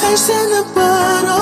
facing the battle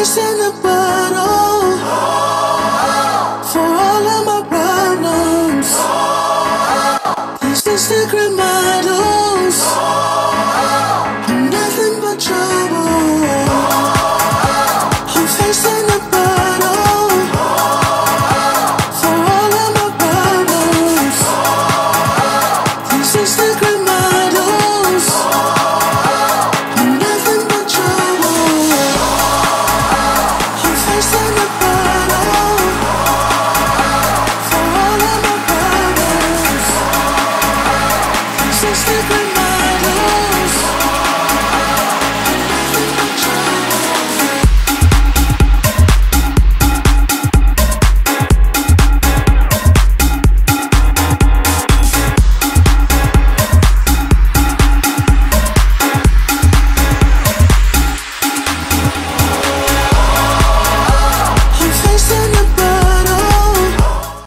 ice in a bottle for all of my problems. This is the.